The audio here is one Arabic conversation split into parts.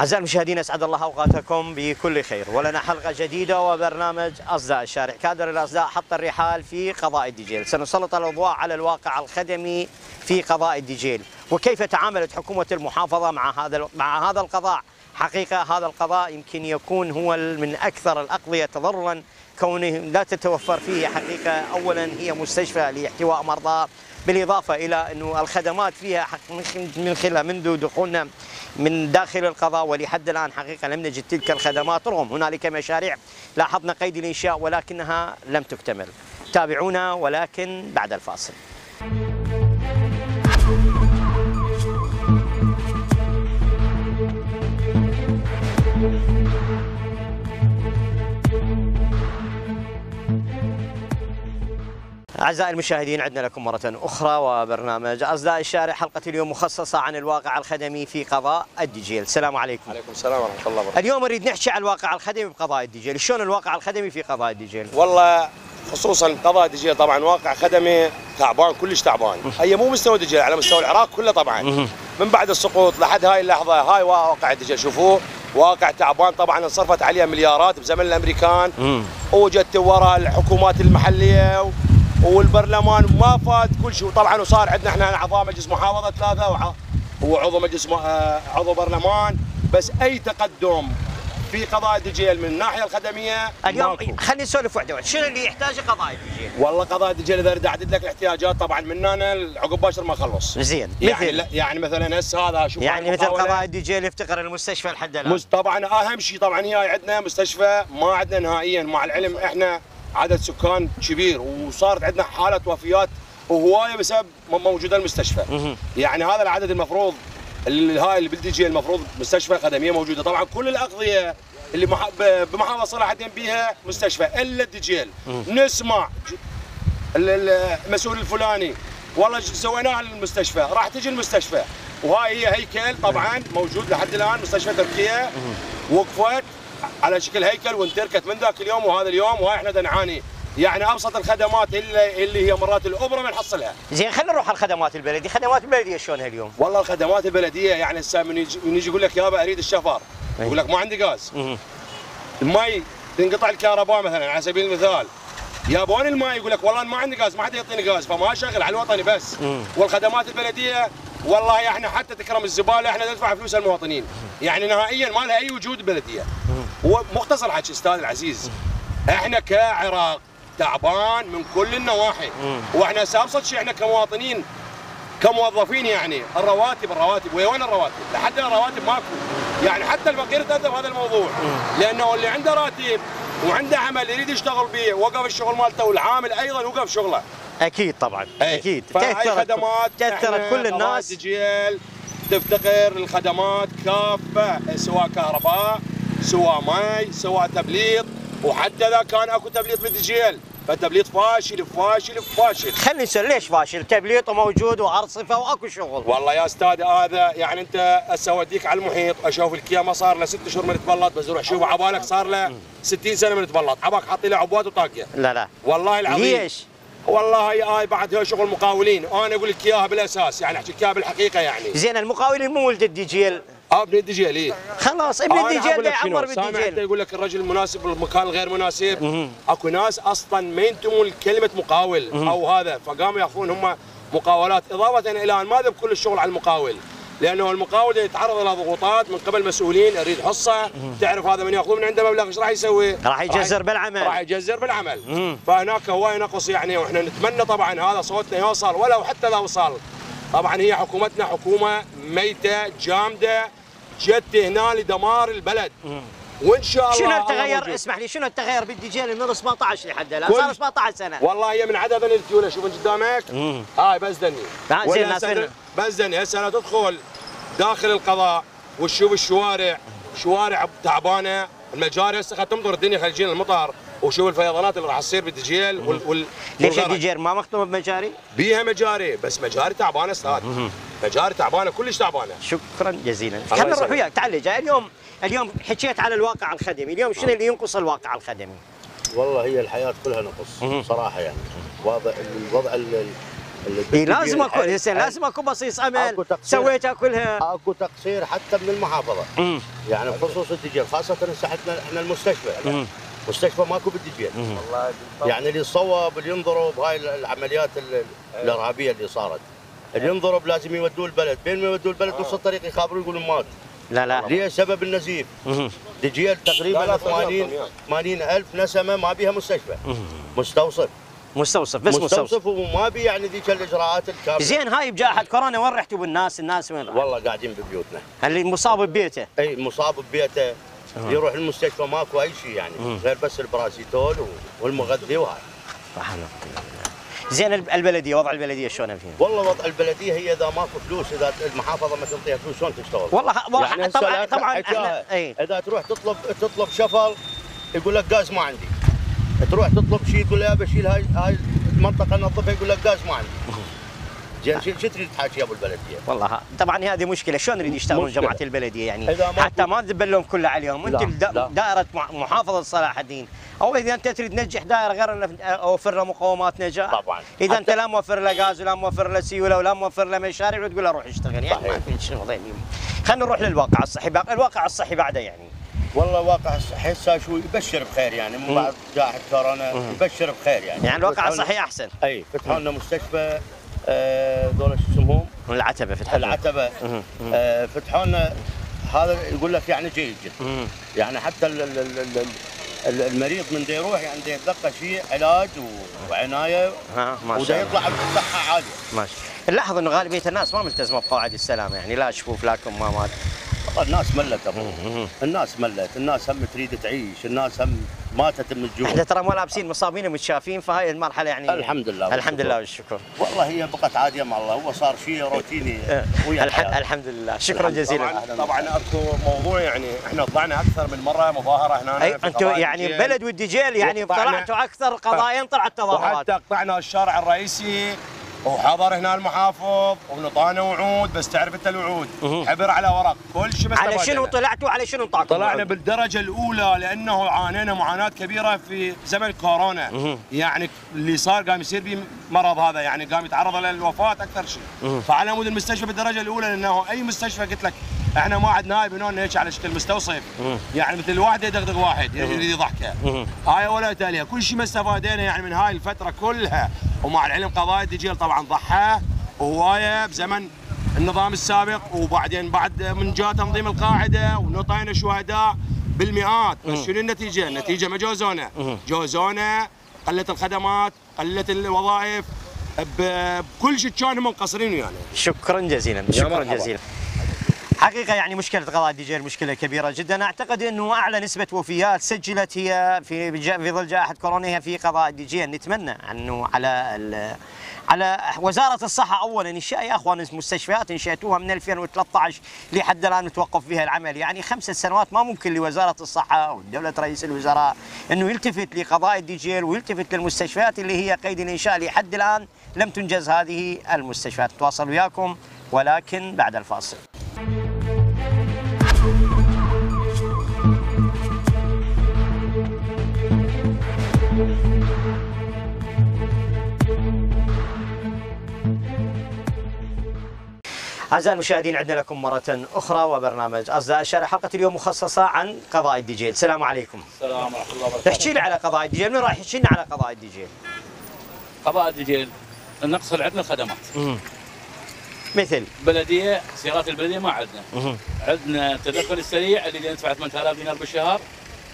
أعزائي المشاهدين أسعد الله أوقاتكم بكل خير. ولنا حلقة جديدة وبرنامج أصداء الشارع. كادر الأصداء حط الرحال في قضاء الدجيل سنسلط الأضواء على الواقع الخدمي في قضاء الدجيل وكيف تعاملت حكومة المحافظة مع هذا مع هذا القضاء؟ حقيقة هذا القضاء يمكن يكون هو من أكثر الأقضية تضررا. كونه لا تتوفر فيه حقيقة أولا هي مستشفى لاحتواء مرضى بالإضافة إلى أنه الخدمات فيها من خلال منذ دخولنا من داخل القضاء ولحد الآن حقيقة لم نجد تلك الخدمات. رغم هنالك مشاريع لاحظنا قيد الإنشاء ولكنها لم تكتمل. تابعونا ولكن بعد الفاصل. أعزائي المشاهدين عدنا لكم مرة أخرى وبرنامج أصداء الشارع حلقة اليوم مخصصة عن الواقع الخدمي في قضاء الدجيل السلام عليكم. عليكم السلام ورحمة الله وبركاته. اليوم نريد نحكي عن الواقع الخدمي بقضاء الدجيل شلون الواقع الخدمي في قضاء الدجيل والله خصوصا قضاء دجيل طبعا واقع خدمي تعبان كلش تعبان. هي مو مستوى دجيل على مستوى العراق كله طبعا. من بعد السقوط لحد هاي اللحظة هاي واقع دجيل شوفوه واقع تعبان طبعا انصرفت عليه مليارات بزمن الأمريكان. وجدت وراء الحكومات المحلية. والبرلمان ما فات كل شيء. وطبعا وصار عندنا إحنا اعضاء مجلس محافظة ثلاثة وع- وعضو مجلس م- آه، عضو برلمان بس أي تقدم في قضاء دجيل من الناحية الخدمية؟ اليوم. خلينا نسولف واحدة واحدة. شنو اللي يحتاجه قضاء الدجيل والله قضاء دجيل إذا أريد اعدد لك الاحتياجات طبعا من هنا عقب باشر ما أخلص. زين. يعني مثل؟ يعني مثلا هسه هذا شوف يعني مثل. قضاء الدجيل يفتقر المستشفى لحد الآن؟ مس- طبعا أهم شيء طبعا هي عندنا مستشفى ما عندنا نهائيا مع العلم إحنا عدد سكان كبير وصارت عندنا حالة وفيات وهواية بسبب موجودة المستشفى. يعني هذا العدد المفروض هاي اللي بالدجيل المفروض مستشفى خدمية موجودة. طبعا كل الأقضية اللي مح... بمحافظة صلاح الدين بيها مستشفى إلا الدجيل نسمع المسؤول الفلاني والله ج- سويناها للمستشفى راح تجي المستشفى. وهاي هي هيكل طبعا موجود لحد الآن مستشفى تركيا. وقفت. على شكل هيكل وانتركت من ذاك اليوم وهذا اليوم وهاي إحنا نعاني. يعني أبسط الخدمات اللي, اللي هي مرات الأبرة ما نحصلها زين خلينا نروح على الخدمات البلدية. خدمات البلدية شلونها اليوم؟ والله الخدمات البلدية يعني هسه من يجي, من يجي يقول لك يابا أريد الشفر أي. يقول لك ما عندي غاز. المي تنقطع الكهرباء مثلا على سبيل المثال. يابون الماء يقول لك والله ما عندي غاز ما حد يعطيني غاز فما اشغل على الوطني بس. والخدمات البلدية والله إحنا حتى تكرم الزباله إحنا ندفع فلوس المواطنين. يعني نهائيا ما لها أي وجود بلدية. ومختصر حكي أستاذ العزيز إحنا كعراق تعبان من كل النواحي. وإحنا ابسط شيء إحنا كمواطنين كموظفين يعني الرواتب الرواتب. وين الرواتب؟ لحد الرواتب ماكو. يعني حتى الفقير تاثر بهذا الموضوع. لأنه اللي عنده راتب وعنده عمل يريد يشتغل به وقف الشغل مالته والعامل أيضا وقف شغله. أكيد طبعا أكيد. فهاي تأثرت تأثرت كل الناس. تفتقر الخدمات كافة سواء كهرباء سواء مي سواء تبليط. وحتى إذا كان أكو تبليط بالدجيل فالتبليط فاشل فاشل فاشل. خلينا نسأل ليش فاشل؟ تبليط موجود وعرصفة وأكو شغل. والله يا أستاذ هذا يعني أنت هسه أوديك على المحيط أشوف الكيا ما صار له ست اشهر من تبلط بس روح شوف عبالك صار له 60 سنة من تبلط عباك حاطي له عبوات وطاقية. لا لا. والله العظيم. ليش؟ والله هاي هاي بعد هي شغل مقاولين. أنا أقول لك اياها بالأساس يعني أحكي لك اياها بالحقيقة يعني. زين المقاولين مو ولد الدجيل آه ابن الدجيل إيه خلاص إبن الدجيل شنو، يعمر سامع أنت بالدجيل يقول لك الرجل المناسب بالمكان الغير مناسب. أكو ناس أصلا ما ينتمون لكلمة مقاول أو هذا فقاموا ياخذون هم مقاولات. إضافة إلى أن ما كل الشغل على المقاول لأنه المقاول يتعرض إلى ضغوطات من قبل مسؤولين يريد حصة. تعرف هذا من ياخذ من عنده مبلغ إيش راح يسوي؟ راح يجزر بالعمل. راح يجزر بالعمل. مم. فهناك هواي نقص يعني وإحنا نتمنى طبعا هذا صوتنا يوصل ولو حتى لو وصل. طبعا هي حكومتنا حكومة ميتة جامدة. جت هنا لدمار البلد. وإن شاء الله شنو التغير. اسمح لي شنو التغير بالدجيل من 17 لحد الآن. صار 17 سنة. والله هي من عدد الديونه شوف قدامك. هاي بزدني لا، زين، ولا ناس هسه لو تدخل داخل القضاء وتشوف الشوارع. شوارع تعبانة. المجاري هسه تمطر الدنيا خلينا المطر وشوف الفيضانات اللي راح تصير بالدجيل وال, وال ليش. الدجيل ما مختومه بمجاري؟ بيها مجاري بس مجاري تعبانة أستاذ مجاري تعبانة كلش تعبانة شكرا جزيلا خلينا نروح. وياك تعال جاي اليوم اليوم حكيت على الواقع الخدمي اليوم شنو اللي ينقص الواقع الخدمي؟ والله هي الحياة كلها نقص. صراحة يعني وضع الوضع ال- اي لازم اكون عل- هسه لازم اكون بصيص أمل. سويتها كلها أكو تقصير حتى من المحافظة مم. يعني بخصوص الدجل خاصة هسه إحنا إحنا المستشفى مستشفى ماكو بالدجل يعني اللي صوب اللي ينضرب هاي العمليات ال- الإرهابية اللي صارت. اللي ينضرب لازم يودوه البلد. بين ما يودوه البلد نص الطريق يخابروا يقولوا مات. لا لا. ليه؟ سبب النزيف. دجيل تقريبا لا، 80 طميان. 80 ألف نسمة ما بيها مستشفى. مستوصف. مستوصف بس مستوصف. مستوصف وما بي يعني ذيك الإجراءات الكاملة. زين هاي بجائحة كورونا وين رحتوا بالناس؟ الناس وين؟ والله قاعدين ببيوتنا. اللي مصاب ببيته؟ اي مصاب ببيته. يروح المستشفى ماكو أي شيء يعني غير بس البراسيتول والمغذي وهاي رحمة الله. زين الب- البلدية وضع البلدية شلون فيها؟ والله وضع البلدية هي إذا ماكو فلوس إذا المحافظة ما تعطيها فلوس شلون تشتغل؟ والله يعني طبعا طبعا. إحنا اي إذا تروح تطلب تطلب شفل يقول لك غاز ما عندي تروح تطلب شيء تقول له يا بشيل هاي هاي المنطقة نظفها يقول لك غاز ما عندي شو تريد تحاكي أبو البلدية؟ والله طبعا هذه مشكلة. شلون نريد يشتغلون. جماعة البلدية؟ يعني حتى ما نذب لهم كله عليهم. أنت. دائرة محافظة صلاح الدين. أو إذا أنت تريد تنجح دائرة غير أوفر له مقومات نجاح. طبعاً. إذا أنت لا موفر له غاز ولا موفر له سيولة ولا موفر له مشاريع وتقول له روح اشتغل. يعني. ما في شغل يعني خلينا نروح للواقع الصحي الواقع الصحي بعده يعني. والله واقع الصحي هسه شو يبشر بخير يعني. من بعد جائحه كورونا يبشر بخير يعني. يعني الواقع الصحي أحسن. إي فتحوا لنا مستشفى. آه، ذولا شو اسمهم؟ العتبة فتح لنا. العتبة. آه، فتحوا لنا هذا يقول لك يعني جيد جدا. يعني حتى ال- ال- ال- ال- ال- المريض من دا يروح يعني دا يتلقى شيء علاج وعناية ها ما شاء الله يطلع بصحة عالية ماشي نلاحظ إنه غالبية الناس ما ملتزمة بقواعد السلامه يعني لا شفوف لا كمامات الناس ملت أبو الناس ملت الناس هم تريد تعيش الناس هم ماتت من الجوع إحنا ترى مو لابسين مصابين ومتشافين فهاي المرحلة يعني الحمد لله الحمد. لله والشكر والله هي بقت عادية مع الله هو صار شيء روتيني ويا. الحياة. الحمد لله شكرا جزيلا طبعا طبعا أكو موضوع يعني إحنا طلعنا أكثر من مرة مظاهرة هنا أي أنتم يعني. بلد والدجيل يعني طلعتوا أكثر قضايا طلعت تظاهرات وحتى قطعنا الشارع الرئيسي وحضر هنا المحافظ ونطانا وعود بس تعرف أنت الوعود. حبر على ورق. كل شيء على استفادنا. شنو طلعتوا على شنو انطاكم طلعنا بالدرجة الأولى لأنه عانينا معاناة كبيرة في زمن كورونا. يعني اللي صار قام يصير به مرض هذا يعني قام يتعرض للوفاة أكثر شيء. فعلى مود المستشفى بالدرجة الأولى لأنه أي مستشفى قلت لك إحنا ما عاد نايب هنا هيك على شكل مستوصف. يعني مثل واحد يدغدغ واحد يريد يضحكه. هاي ولا تاليها كل شيء ما استفادينا يعني من هاي الفترة كلها. ومع العلم قضايا الدجيل طبعا ضحى وهواية بزمن النظام السابق وبعدين بعد من جاء تنظيم القاعدة ونطينا شهداء بالمئات. بس شنو النتيجة؟ النتيجة ما جوزونا. جوزونا قلت الخدمات قلت الوظائف بكل شيء كانوا منقصرين ويانا. شكرا جزيلا شكرا. جزيلا. حقيقة يعني مشكلة قضاء الدجيل مشكلة كبيرة جدا، أعتقد أنه أعلى نسبة وفيات سجلت هي في في ظل جائحة كورونا هي في قضاء الدجيل، نتمنى أنه على على وزارة الصحة أولا إنشاء يا أخوان مستشفيات انشأتوها من 2013 لحد الآن متوقف فيها العمل، يعني خمسة سنوات ما ممكن لوزارة الصحة ودولة رئيس الوزراء أنه يلتفت لقضاء الدجيل ويلتفت للمستشفيات اللي هي قيد الإنشاء لحد الآن لم تنجز هذه المستشفيات، تواصل وياكم ولكن بعد الفاصل. أعزائي المشاهدين عندنا لكم مرة أخرى وبرنامج أصداء الشارع. حلقة اليوم مخصصة عن قضاء الدجيل السلام عليكم. السلام ورحمة الله وبركاته. احكي لي على قضاء الدجيل من راح يحكي لنا على قضاء الدجيل قضاء الدجيل النقص اللي عندنا الخدمات. مثل؟ بلدية سيارات البلدية ما عندنا عندنا التدخل السريع اللي يدفع 8000 دينار بالشهر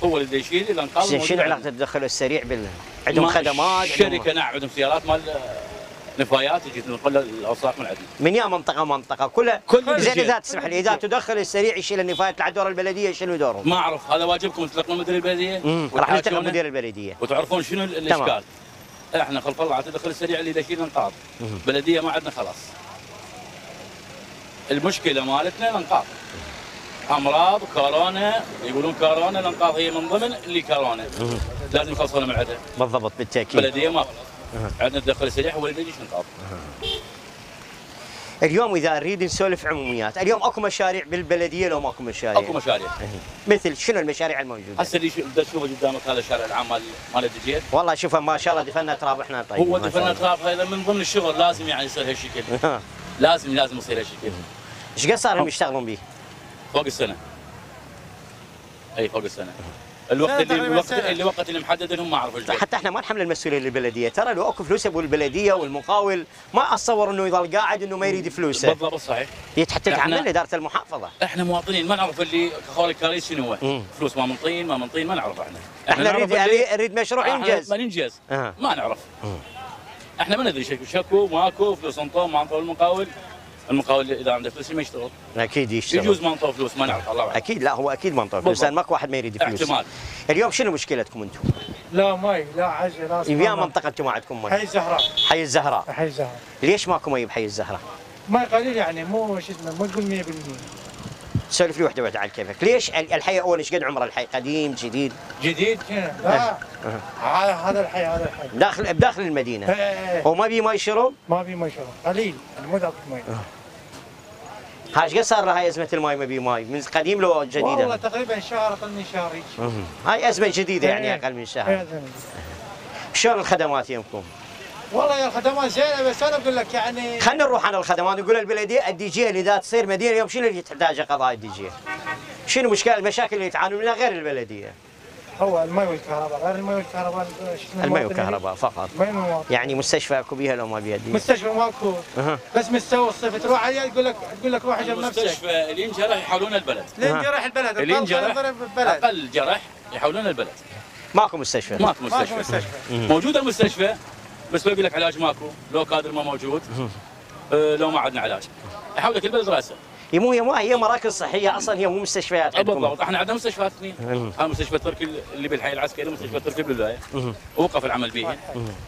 هو اللي يشيل الانقاذ شنو علاقة عندنا. التدخل السريع بال عندهم ما- خدمات شركة عندهم... نعم عندهم سيارات مال نفايات تجي تنقل الاوساخ من عندنا من يا منطقة منطقة. كلها كل زين. إذا تسمح لي. إذا تدخل السريع يشيل النفايات على دور البلدية شنو دورهم؟ ما أعرف هذا واجبكم تلقون مدير البلدية. راح نلتقي مدير البلدية. وتعرفون شنو ال- الإشكال؟ إحنا خلف الله التدخل السريع اللي يشيل الانقاذ بلدية ما عندنا خلاص. المشكلة مالتنا الانقاذ أمراض كورونا يقولون كورونا الانقاذ هي من ضمن اللي كورونا. لازم يخلصونا من عندها بالضبط بالتأكيد. بلدية ما خلص عندنا هو اللي يجي انقاذ اليوم إذا نريد نسولف عموميات اليوم أكو مشاريع بالبلدية لو ماكو مشاريع. أكو مشاريع. مثل شنو المشاريع الموجودة؟ هسه اللي تشوفه قدامك هذا الشارع العام مال مال الدجيل. والله شوف ما شاء الله دفنا تراب إحنا طيب هو ما شاء دفن الله. تراب هذا من ضمن الشغل لازم يعني يصير هالشكل ها. لازم لازم يصير هالشكل إيش قد صار هم يشتغلون به؟ فوق السنة. أي فوق السنة. الوقت اللي الوقت اللي وقت اللي محدد لهم ما وقت. حتى إحنا ما نحمل المسؤوليه للبلدية. ترى لو أكو فلوس ابو البلدية والمقاول ما أتصور إنه يظل قاعد إنه ما يريد فلوسه. بالضبط صحيح. حتى تعمل اداره المحافظة. إحنا مواطنين ما نعرف اللي خول الكراسي شنو هو. فلوس ما من طين ما من طين ما نعرف إحنا. إحنا نريد نريد مشروع ينجز. ما ننجز أها. ما نعرف. إحنا ما ندري شكو شكو ماكو فلوس انطوه ما انطوه المقاول. المقاول إذا عنده فلوس ما يشتغل. أكيد يشتغل. يجوز ما انطوه فلوس ما نعرف الله أعلم. أكيد لا هو أكيد منطق بالضبط. لسان ماكو واحد ما يريد فلوس. احتمال. اليوم شنو مشكلتكم أنتم؟ لا مي لا عجل لا يا سماء. منطقة أنتم ما عندكم مي حي الزهراء. حي الزهراء. حي الزهراء. ليش ماكو مي بحي الزهراء؟ مي قليل يعني مو شو اسمه مو تقول 100% سولف لي وحدة وحدة على كيفك. ليش ال- الحي أول إيش قد عمر الحي؟ قديم جديد؟ جديد لا. هذا هذا الحي هذا الحي. داخل بداخل المدينة. إيه، هو ما بي مي شرب؟ ما في مي شرب. قليل يعني مو ذاك مي هاش قد صار لها أزمة الماي ما بي ماي من قديم لو والله جديده تقريبا شهر أقل من شهر هيك. هاي أزمة جديدة يعني إيه. أقل من شهر. شلون الخدمات يمكم؟ والله يا الخدمات زينة بس أنا أقول لك يعني خلينا نروح على الخدمات نقول البلدية الدي جي اللي اذا تصير مدينة اليوم شنو اللي تحتاجه قضاء الدي جي؟ شنو مشكلة المشاكل اللي تعانون منها غير البلدية؟ هو المي والكهرباء غير المي والكهرباء شو اسمه المي والكهرباء فقط. يعني مستشفى أكو بيها لو ما بيها دي مستشفى ماكو. أها. بس مستوى الصيف تروح عليه تقول لك تقول لك روح اجر نفسك. المستشفى اللي ينجرح يحولون البلد. لين جرح البلد اللي ينجرح يضرب البلد. أقل جرح يحولون البلد. ماكو مستشفى. ماكو ماكو مستشفى. مستشفى موجود المستشفى بس بيقول لك علاج ماكو لو كادر ما موجود. آه، لو ما عندنا علاج. يحول لك البلد راسه. هي مو هي مو هي مراكز صحية أصلا هي مو مستشفيات بالضبط إحنا عندنا مستشفيات اثنين. هذا مستشفى تركي اللي بالحي العسكري ومستشفى تركي بالولاية. وقف العمل به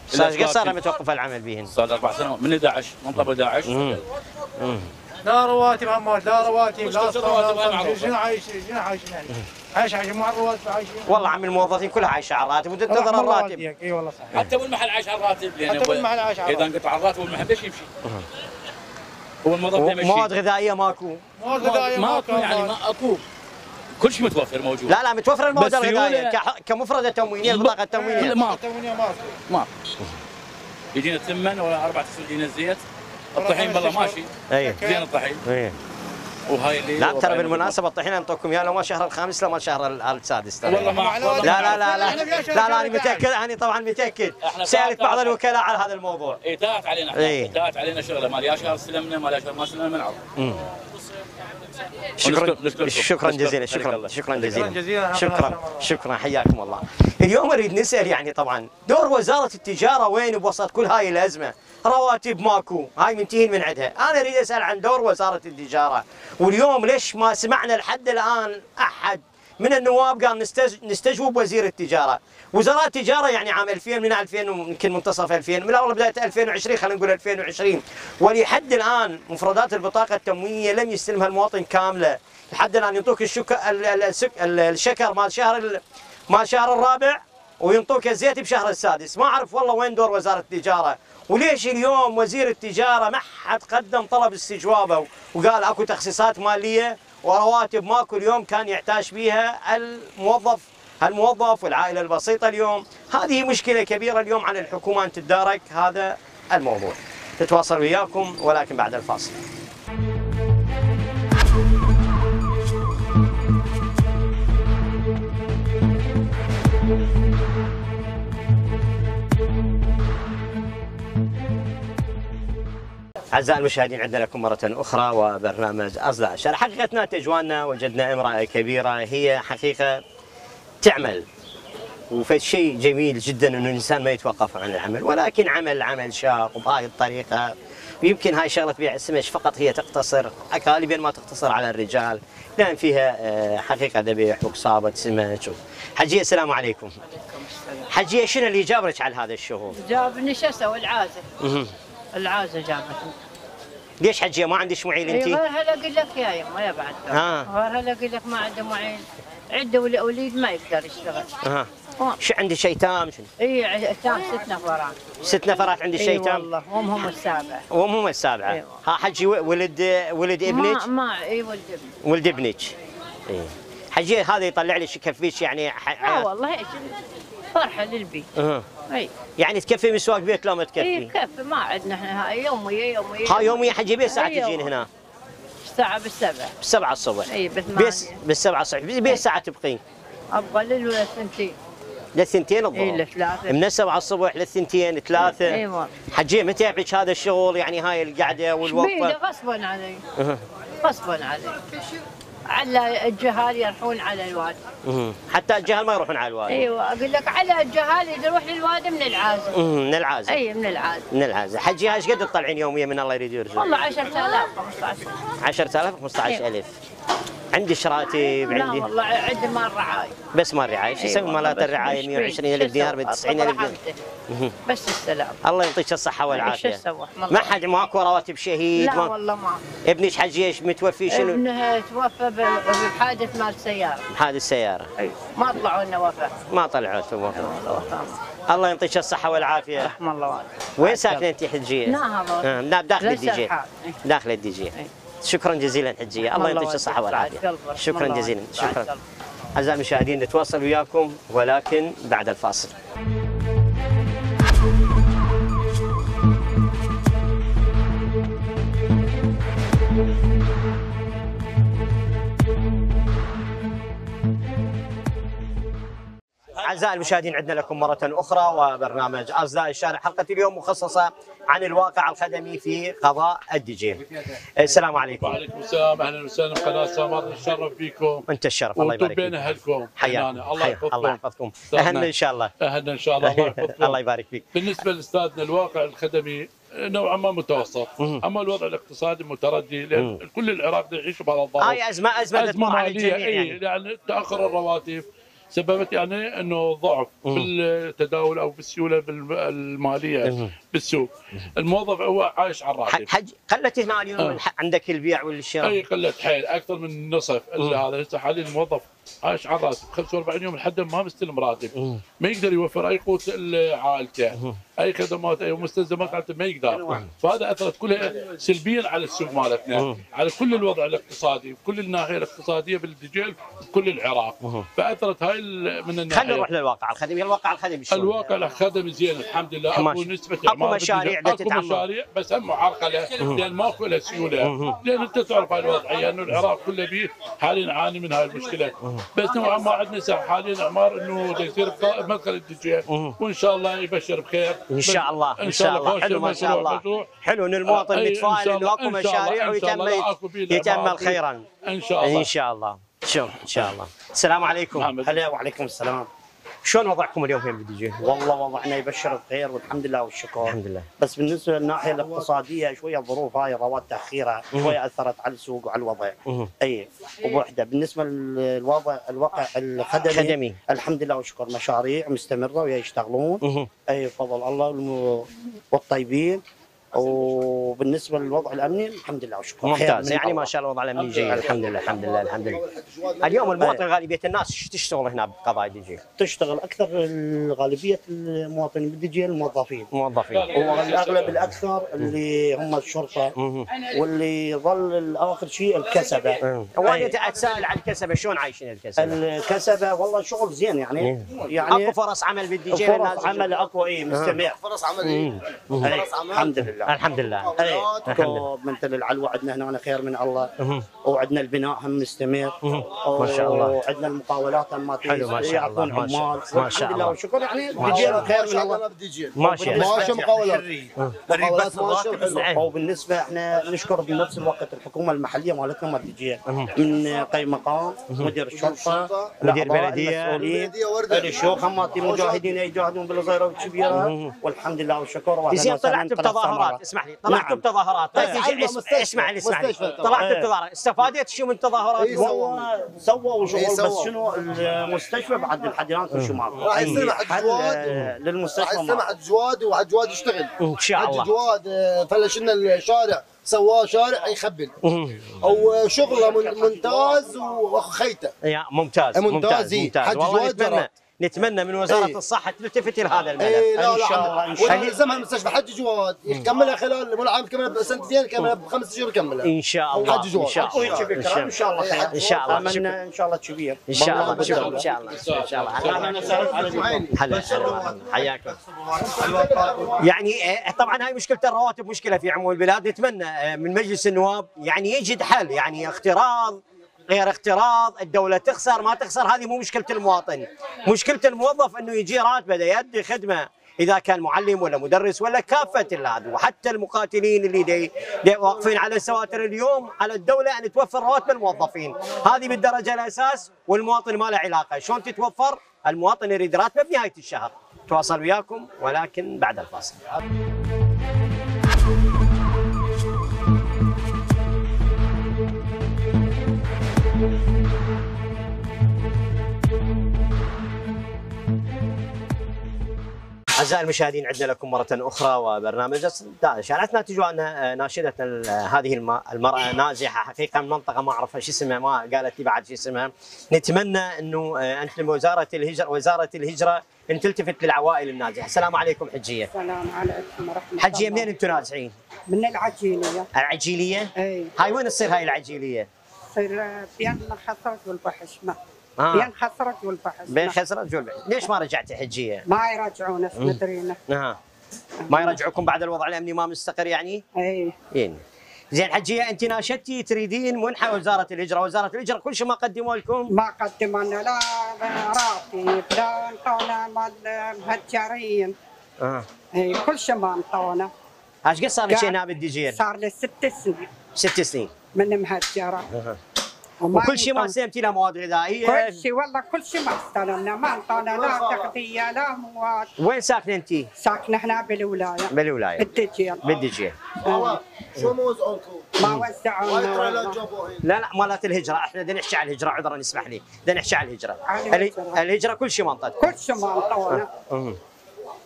صار قد صار لما توقف العمل بهن؟ صار أربع سنوات. من 11 من قبل 11 لا رواتب همات لا رواتب لا. معروفة. شنو عايش شنو عايشين يعني؟ عايش عايش مع الرواتب عايشين والله عم الموظفين كلها عايشة على الراتب وتنتظر الراتب. إي والله صح حتى والمحل عايش على الراتب. لأن حتى والمحل عايش على إذا الراتب. انقطع الراتب والمحل ليش يمشي؟ هو الموظف ده يمشي مواد غذائية ماكو. مواد غذائية ماكو يعني ما أكو. كل شيء متوفر موجود. لا لا متوفر المواد الغذائية. كمفردة تموينية البطاقة التموينية. ما التموينية ماكو. ما يجينا ثمن ولا أربع تسوي يجينا الزيت الطحين بالله ماشي. اي زين الطحين. اي وهاي اللي لا ترى بالمناسبة الطحين انطوكم اياه لو ما شهر الخامس لو ما شهر ال- السادس ترى. والله ما لا لا لا لا. لا لا أنا متأكد أنا طبعا متأكد. سألت بعض الوكلاء على هذا الموضوع. اي تاهت علينا. إيه. إحنا تاهت علينا شغلة. مال يا شهر استلمنا مال يا شهر ما استلمنا ما نعرف شكرا. شكرا. جزيلا شكرا الله. شكرا جزيلاً. شكرا شكرا. حياكم الله. اليوم أريد نسأل يعني طبعا دور وزارة التجارة وين بوسط كل هاي الأزمة؟ رواتب ماكو. هاي منتهين من عندها. أنا أريد أسأل عن دور وزارة التجارة. واليوم ليش ما سمعنا لحد الآن أحد من النواب قال نستج- نستجوب وزير التجارة. وزراء التجارة يعني عام 2000 من 2000 يمكن منتصف 2000 من اول بداية 2020 خلينا نقول 2020 ولحد الآن مفردات البطاقة التموينية لم يستلمها المواطن كاملة. لحد الآن يعطوك الشك... الشكر مال شهر ال... مال شهر الرابع وينطوك الزيت بشهر السادس. ما أعرف والله وين دور وزارة التجارة. وليش اليوم وزير التجارة ما حد قدم طلب استجوابه؟ وقال أكو تخصيصات مالية ورواتب ماكو اليوم كان يحتاج بيها الموظف الموظف والعائلة البسيطة اليوم. هذه مشكلة كبيرة اليوم على الحكومة ان تتدارك هذا الموضوع. تتواصل وياكم ولكن بعد الفاصل. أعزائي المشاهدين عندنا لكم مرة أخرى وبرنامج أصداء الشارع حقيقتنا تجوالنا وجدنا إمرأة كبيرة هي حقيقة تعمل. وفي شيء جميل جدا انه الإنسان ما يتوقف عن العمل ولكن عمل عمل شاق وبهاي الطريقة. ويمكن هاي شغله بيع السمش فقط هي تقتصر؟ غالبا ما تقتصر على الرجال لأن فيها آه، حقيقة ذبيح وقصابه سمك. حجية السلام عليكم. حجية شنو اللي جابرك على هذا الشغل؟ جابني شو أسوي العازه مهم. العازة جابتني ليش حجية؟ ما عندك معين اي انت؟ غير هلا أقول لك يا يما يا بعد. آه. غير هلا أقول لك ما عنده معين. عنده ولي- وليد ما يقدر يشتغل. أها شو عندي شيتام شنو؟ اي ايتام ست نفرات. ست نفرات عندي اي شيتام والله وامهم السابع. وهم السابعة. أيوة. ها حجي ولد ولد ابنك؟ ما ما اي ولد ابني. ولد ابنك. إيه. حجي هذا يطلع لي يكفيك يعني. آه والله فرحة للبيت. أه. أي. يعني تكفي مسواق بيت لو ما إي تكفي؟ ما عندنا إحنا هاي يوميه يوميه ها يوميا حجي بيه ساعة أيوة. تجين هنا. الساعة بالسبع. بالسبعة الصبح. إي بثمانية بس بالسبعة الصبح. بيه ساعة تبقين أبغى للثنتين. إي الظهر لثلاثه من السبعة الصبح للثنتين ثلاثة. إي والله حجي متى يعبك هذا الشغل؟ يعني هاي القعدة والوقفة. غصبا علي. غصبا علي. على الجهال يروحون على الوادي. حتى الجهل ما يروحون على الوادي. أيوه أقول لك على الجهال يروح للوادي من العازم. أه. من العازل أي من العازم. من العازل حجي إيش قد تطلعين يوميا من الله يريد يرزق والله 10000 15000 10000 15000 عندي شراتب لا عندي والله عندي مال رعايه بس ما الرعايه شو يسوي مالات الرعاية 120000 دينار ب 90000 دينار. بس السلام. الله يعطيك الصحة شو والعافية. أسوي ما حد ماكو رواتب شهيد لا ما والله ما. ابنك حجي إيش؟ متوفي شنو؟ ابنها توفى بحادث مال سيارة. بهذه السياره ما طلعوا لنا وفاة. ما وفاة. والله وفاة. الله يعطيك الصحة والعافية. رحم الله. والديك وين ساكنة أنت حجية؟ نهضة. آه، لا داخل ليس الدجيل. داخل الدجيل. إيه. شكرا جزيلا حجية. الله يعطيك الصحة والعافية. شكرا جزيلا. شكرا. أعزائي المشاهدين نتواصل وياكم ولكن بعد الفاصل. أعزائي المشاهدين عندنا لكم مرة أخرى وبرنامج أصداء الشارع حلقة اليوم مخصصة عن الواقع الخدمي في قضاء الدجيل. السلام عليكم. وعليكم السلام. أهلا وسهلا بقناه سامر نتشرف فيكم أنت الشرف. الله يبارك بين فيك. أهلكم. حياك. هنا. الله حياك. الله يحفظكم. يحفظكم. أهلا إن شاء الله. أهلا إن شاء الله. الله يحفظكم. الله يبارك فيك. بالنسبة لأستاذنا الواقع الخدمي نوعا ما متوسط. أما الوضع الاقتصادي متردي لأن كل العراق يعيش بهذا الضغط هاي أزمة أزمة أزمة تمر على الجميع يعني. يعني تأخر الرواتب سببت يعني إنه ضعف في التداول أو في السيولة الماليه بالسوق. الموظف هو عايش على الراتب. حج قلت هنا اليوم آه. عندك البيع والشراء. إي قله حيل. أكثر من نصف. هذا هسه حاليا الموظف عايش على راتب 45 يوم لحد ما مستلم راتب ما يقدر يوفر أي قوت لعائلته. أي خدمات أي مستلزمات عائلته ما يقدر. فهذا أثرت كلها سلبيا على السوق مالتنا. على كل الوضع الاقتصادي كل الناحية الاقتصادية بالدجيل بكل العراق. فأثرت هاي من الناحية. خلينا نروح للواقع. الخدمي الواقع الخدمي شلون؟ الواقع الخدمي زين الحمد لله. اكو نسبة اعمار مشاريع أكو. مشاريع بس هم معرقلة. لأن ماكو لها سيولة. لأن أنت تعرف هاي الوضعيه انه العراق كله بيه حاليا نعاني من هاي المشكلة. بس نوعا ما عندنا حاليا اعمار إنه يصير مدخل الدجيل وإن شاء الله يبشر بخير. إن شاء الله إن شاء الله حلو ما شاء الله. حلو ان المواطن متفائل شاء انه اكو إن شاء الله، مشاريع إن شاء الله. ويتم الأعمال. خيرا إن شاء الله. إن شاء الله. شوف إن شاء الله. السلام عليكم. هلا وعليكم السلام. شلون وضعكم اليوم هنا بالدجيل؟ والله وضعنا يبشر بخير والحمد لله والشكر الحمد لله بس بالنسبة للناحيه الاقتصادية شوية الظروف هاي رواد تاخيرها شوية أثرت على السوق وعلى الوضع. أي وبوحدة بالنسبة للوضع الواقع الخدمي خدمي. الحمد لله والشكر مشاريع مستمرة ويشتغلون. أي بفضل الله والطيبين وبالنسبة للوضع الأمني الحمد لله خير ممتاز يعني الله. ما شاء الله الوضع الأمني جيد الحمد لله الحمد لله الحمد لله اليوم المواطن غالبية الناس إيش تشتغل هنا بقضاء الدجيل؟ تشتغل أكثر غالبيه المواطنين بالدجيل الموظفين. موظفين. والأغلب الأكثر اللي هم الشرطة واللي ظل الآخر شيء الكسبة. وأنا أي. اتساءل عن الكسبة شلون عايشين الكسبة؟ الكسبة والله شغل زين يعني. إيه. يعني أكو فرص عمل بالدجيل الناس فرص عمل أكو اي مستمر. فرص عمل إيه؟ الحمد لله. الحمد لله اي الحمد لله. مثل العلوى عندنا هنا خير من الله. وعندنا البناء هم مستمر. ما شاء الله. وعندنا المقاولات هم ما حلو، ما شاء الله، يعطون ما شاء- عمال. ما شاء الله. والشكر يعني ما شاء خير ما من شاء الله الله بدي جيل ماشي ماشي مقاولات. مقاولات. وبالنسبه إحنا نشكر بنفس الوقت الحكومة المحلية مالتنا مال الدجيل من قيم مقام مدير الشرطة مدير الأعضاء، بلدية. المسؤولين. الشيوخ هماتي مجاهدين يجاهدون بالصغيره والكبيره والحمد لله والشكر. زين ثلاث بتظاهرات. اسمح لي. طلعتوا نعم. بتظاهرات. مستشفى. اسمع لي اسمع لي. إيه. بتظاهرات. استفادت شو من تظاهرات إيه. سووا إيه وشغل بس سووا. شنو المستشفى بعد الحديران في الشمال راح يصير حد حل جواد. راح للمستشفى مال. حد جواد وحد جواد يشتغل. إن شاء الله. جواد آه، فلش لنا الشارع سواه شارع يخبل. أو شغله من- ممتاز وخيته. يا ممتاز ممتاز، ممتاز إيه. ممتاز. حج والله جواد نتمنى من وزاره إيه. الصحه تلتفت لهذا الملف اي لا ان شاء الله ان شاء الله يلزمها المستشفى حج جواد يكملها خلال مو العام كملها بسنتين كملها بخمس شهور يكملها ان شاء الله حج جواد. ان شاء الله ان شاء ان شاء الله خير ان شاء الله اتمنى. ان شاء الله كبير ان شاء الله. ان شاء الله ان شاء الله حياكم يعني آه، طبعا هاي مشكله الرواتب مشكله في عموم البلاد نتمنى آه، من مجلس النواب يعني يجد حل يعني اقتراض غير اقتراض الدولة تخسر ما تخسر هذه مو مشكلة المواطن. مشكلة الموظف إنه يجي راتبه يؤدي خدمة إذا كان معلم ولا مدرس ولا كافة هذا وحتى المقاتلين اللي دي, دي واقفين على السواتر اليوم على الدولة أن توفر رواتب الموظفين. هذه بالدرجة الأساس والمواطن ما له علاقة. شلون تتوفر؟ المواطن يريد راتبه بنهاية الشهر. تواصل وياكم ولكن بعد الفاصل. أعزائي المشاهدين عدنا لكم مرة أخرى وبرنامج شارعتنا تجوا أن ناشدة ال- هذه الم- المرأة نازحة حقيقة من منطقة ما أعرف شو اسمها ما قالت لي بعد شو اسمها. نتمنى أنه آه، أنت وزارة الهجرة وزارة الهجرة أن تلتفت للعوائل النازحة. السلام عليكم حجية. السلام عليكم ورحمة الله. حجية منين أنتم نازحين؟ من العجينية؟ العجيلية؟ اي هاي وين تصير هاي العجيلية؟ بين خسرت والبحشمة آه. بين خسرت والبحشمة بين خسرت جول. ليش ما رجعتي حجية؟ ما يرجعونا مدرينا آه. ما يرجعوكم بعد الوضع الأمني ما مستقر يعني؟ اي يعني زين حجية أنت ناشدتي تريدين منحى وزارة الهجرة، وزارة الهجرة كل شيء ما قدموا لكم؟ ما قدموا لنا لا راتب لا انطونا مال مهجرين آه. اي كل شيء ما أنطونا. إيش قد صار لك نائب الدجيل؟ صار لي ست سنين. ست سنين. من مهجرة. أها. وكل شيء ما. استلمتي له مواد غذائية. كل شيء والله كل شيء ما استلمنا ما انطونا لا تغذية لا مواد. وين ساكنة انت؟ ساكنة هنا بالولاية. بالولاية. بالدجيل بالدجيل والله شو موزعونكم؟ ما وزعونا لا لا لا مالت الهجرة. إحنا بدنا نحكي على الهجرة عذرا اسمح لي. بدنا نحكي على الهجرة. الهجرة. كل شيء منطقتكم كل شيء ما انطونا أها.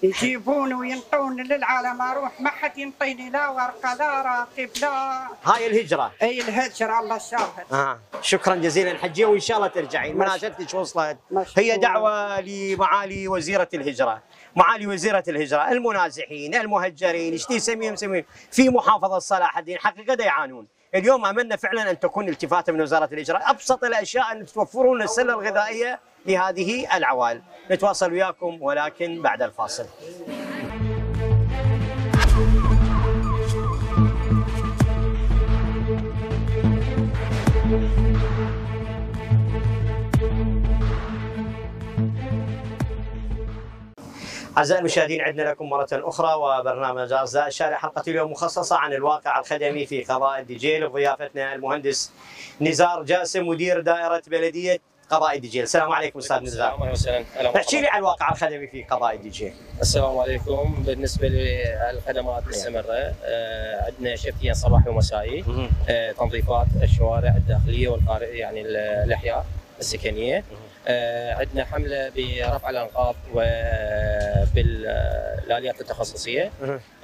يجيبون وينطون للعالم أروح ما حد ينطيني لا ورقة لا راتب لا. هاي الهجرة. أي الهجرة الله شاهد. آه. شكرا جزيلا حجيه وإن شاء الله ترجعين. مناشدتك وصلت؟ مشكور. هي دعوة لمعالي وزيرة الهجرة. معالي وزيرة الهجرة المنازحين المهجرين إيش تسميهم سميهم في محافظة صلاح الدين حقيقة يعانون. اليوم املنا فعلا أن تكون التفاتة من وزارة الهجرة. أبسط الأشياء أن توفرون السله الغذائية. لهذه العوائل نتواصل وياكم ولكن بعد الفاصل. أعزائي المشاهدين عدنا لكم مرة أخرى وبرنامج أصداء الشارع. حلقة اليوم مخصصة عن الواقع الخدمي في قضاء الدجيل وضيافتنا المهندس نزار جاسم مدير دائرة بلدية قضاء الدجيل السلام عليكم أستاذ نزار. أهلا وسهلا هلا احكي لي عن الواقع الخدمي في قضاء الدجيل السلام عليكم. بالنسبة للخدمات المستمره آه، عندنا شفتين صباحي ومسائي. آه، تنظيفات الشوارع الداخلية والخارجيه يعني ال- الأحياء السكنية. آه، عندنا حملة برفع الأنقاض وبالاليات التخصصية.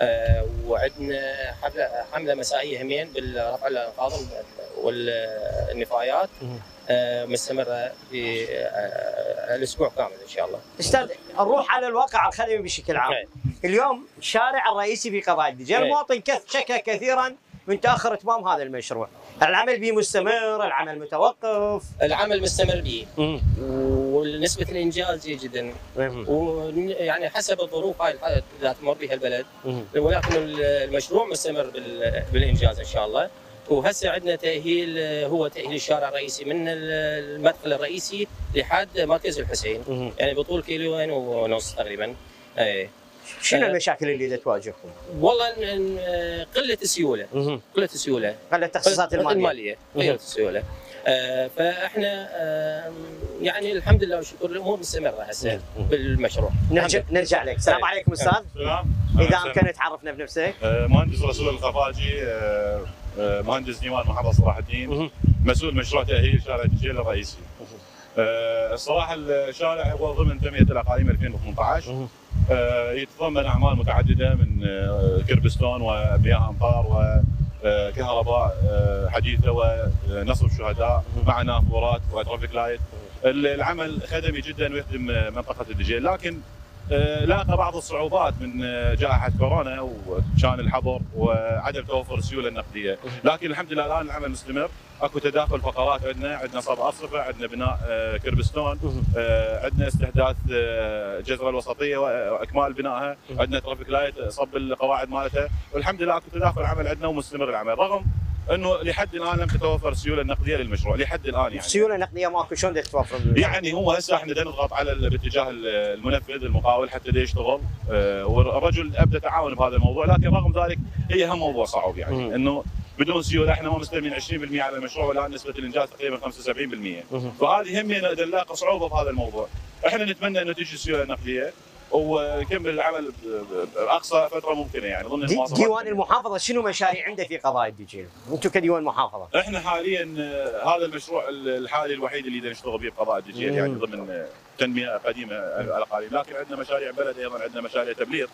آه، وعندنا حملة مسائية همين بالرفع الأنقاض. والنفايات آه، مستمرة في آه، الأسبوع كامل إن شاء الله. أستاذ نروح على الواقع الخدمي بشكل عام. اليوم الشارع الرئيسي في قضاء الدجيل أوكي. المواطن شكى كثيرا من تأخر إتمام هذا المشروع. العمل به مستمر العمل متوقف. العمل مستمر به. ونسبة الإنجاز جدا ويعني حسب الظروف هاي اللي تمر بها البلد. ولكن المشروع مستمر بال- بالإنجاز إن شاء الله. وهسه عندنا تأهيل هو تأهيل الشارع الرئيسي من المدخل الرئيسي لحد مركز الحسين. يعني بطول كيلوين ونص تقريبا. اي شنو آه. المشاكل اللي تواجهكم؟ والله إن- إن قلة السيولة. قلة السيولة. قلة التخصيصات المالية. المالية. قلة السيولة. آه، فإحنا آه، يعني الحمد لله والشكر الأمور مستمرة هسه بالمشروع. نرجع نرجع لك. السلام عليكم أستاذ. السلام. إذا أمكن تعرفنا بنفسك. آه، مهندس رسول الخفاجي آه، آه، مهندس ديوان محافظه صلاح الدين مسؤول مشروع تأهيل شارع الدجيل الرئيسي. آه، الصراحه الشارع هو ضمن تنمية الأقاليم 2018 آه، يتضمن أعمال متعددة من آه، كربستون ومياه امطار وكهرباء آه، حديثة ونصب شهداء مع نافورات و traffic light العمل خدمي جدا ويخدم منطقة الدجيل لكن آه، لاقى بعض الصعوبات من آه، جائحة كورونا وكان الحظر وعدم توفر السيولة النقدية، لكن الحمد لله الآن العمل مستمر، أكو تداخل فقرات عندنا، عندنا صب ارصفه، عندنا بناء آه، كربستون، آه، عندنا استحداث آه، الجزره الوسطية وأكمال بنائها، عندنا traffic light صب القواعد مالتها، والحمد لله أكو تداخل عمل عندنا ومستمر العمل، رغم إنه لحد الآن لم تتوفر السيوله النقديه للمشروع، لحد الآن يعني. سيولة نقدية ماكو شلون بدك توفر؟ يعني هو هسه إحنا نضغط على باتجاه ال- المنفذ المقاول حتى يشتغل آه، والرجل ابدا تعاون بهذا الموضوع لكن رغم ذلك هي هم موضوع صعب يعني. إنه بدون سيولة إحنا ما مستلمين 20% على المشروع والآن نسبة الإنجاز تقريبا 75% فهذه هم نلاقي صعوبه بهذا الموضوع. إحنا نتمنى إنه تجي السيوله النقديه ونكمل العمل بأقصى فترة ممكنة يعني. ضمن دي المواصفات ديوان المحافظة شنو مشاريع عنده في قضاء الدجيل؟ أنتم كديوان محافظة. إحنا حاليا هذا المشروع ال- الحالي الوحيد اللي نشتغل به بقضاء الدجيل يعني. ضمن تنمية قديمة على قليل. لكن عندنا مشاريع بلد أيضا عندنا مشاريع تبليغ.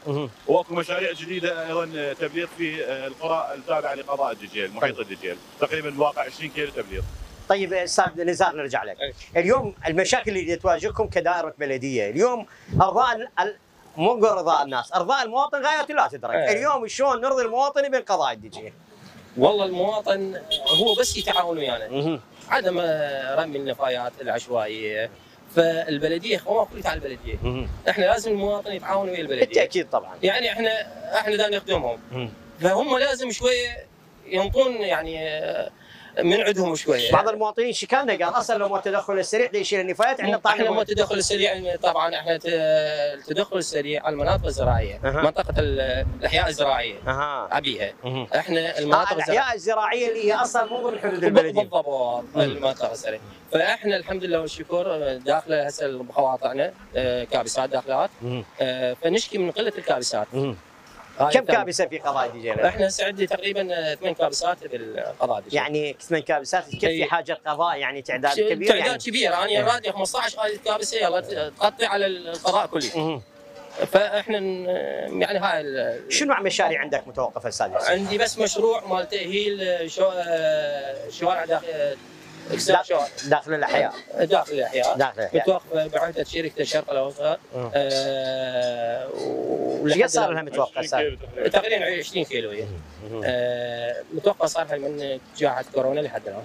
وأكو مشاريع جديدة أيضا تبليغ في القرى التابعة لقضاء الدجيل محيط الدجيل تقريبا واقع 20 كيلو تبليغ. طيب أستاذ نزار نرجع لك. اليوم المشاكل اللي تواجهكم كدائرة بلدية. اليوم أرضاء مو أرضاء الناس أرضاء المواطن غاية لا تدرك. اليوم شلون نرضي المواطن قضاء الدجيل والله المواطن هو بس يتعاون ويانا. عدم رمي النفايات العشوائية. فالبلدية هو كله على البلديه إحنا لازم المواطن يتعاون ويا البلدية. بالتأكيد طبعا. يعني إحنا إحنا دا نخدمهم فهم لازم شوية ينطون يعني من عندهم شوية. بعض المواطنين شكلنا قال أصلا لو ما التدخل السريع يشيل النفايات إحنا إحنا طالبين مو التدخل السريع طبعا إحنا التدخل السريع على المناطق الزراعية أها. منطقة ال- الأحياء الزراعية أها. أبيها. إحنا آه، المناطق الزراعية. الأحياء الزراعية اللي هي أصلا مو ضمن حدود البلديه بالضبط المنطقة الزراعية. فإحنا الحمد لله والشكر داخلة هسه بقواطعنا آه، كابسات داخلات. آه، فنشكي من قلة الكابسات. كم الثانية. كابسة في قضاء الدجيل؟ إحنا عندي تقريبا آه، ثمان كابسات بالقضاء الدجيل يعني ثمان كابسات تكفي. حاجة قضاء يعني تعداد ش- كبير تعداد يعني كبير أنا إيه. رادي 15 آلة كابسه يلا تغطي على القضاء كله فإحنا يعني هاي شنو نوع مشاريع عندك متوقفه أستاذ؟ عندي بس مشروع مال تاهيل شو- آه، شوارع داخل شوارع داخل الأحياء. داخل الأحياء. داخل الأحياء. متوقفه بعهده شركه الشرق الأوسط. آه، ولحد شو صار لها متوقفه أستاذ؟ تقريبا. 20 كيلو هي آه، متوقفه صار لها من جائحه كورونا لحد الآن.